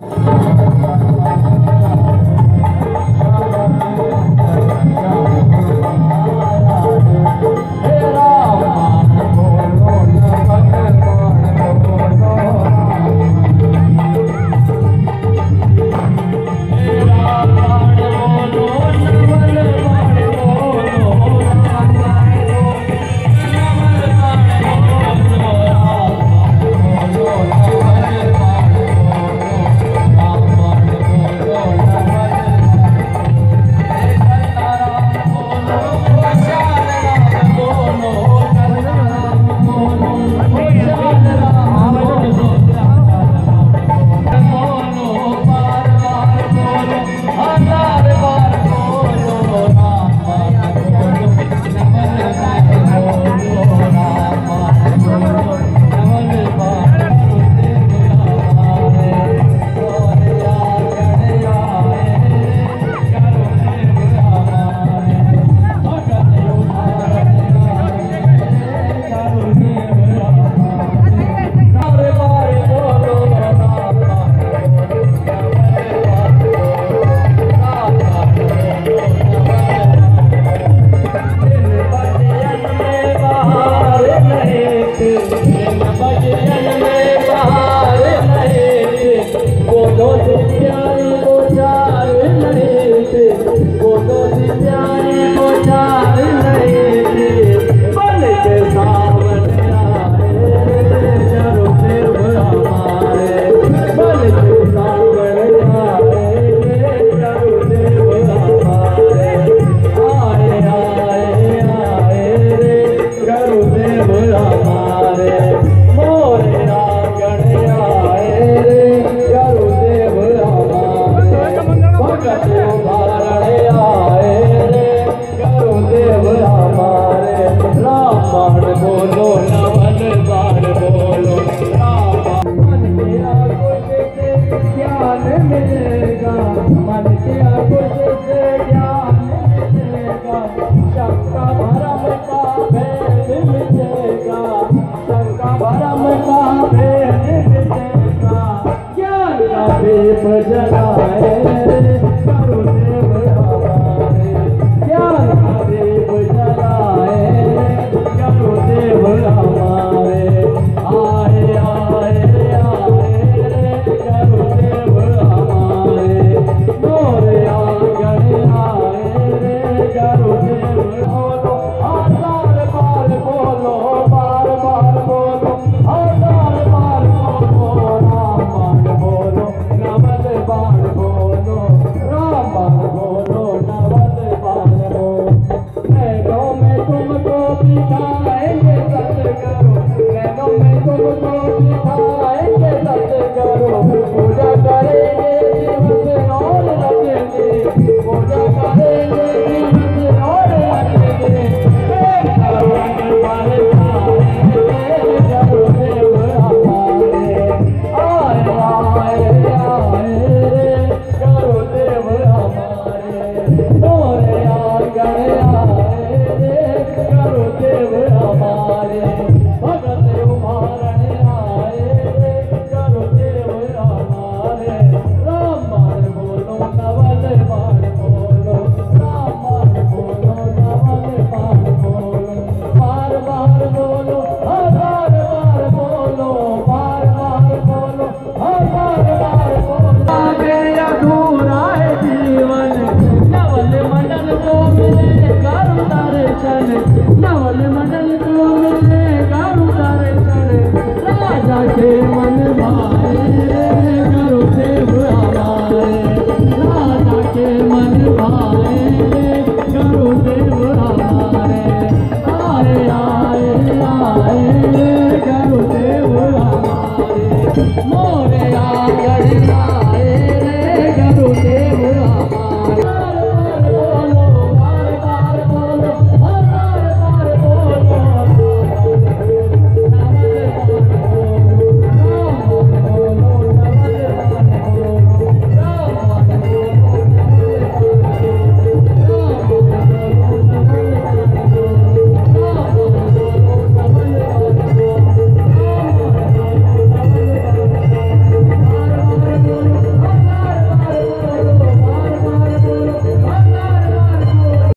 you. no, no, no. Go में पारो चार मीस गो जान मिल more